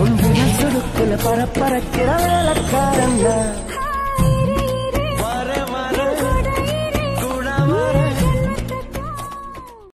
உன் விரல் சுடுக்குல பரப்பரக்கிற வேலைக்காரன்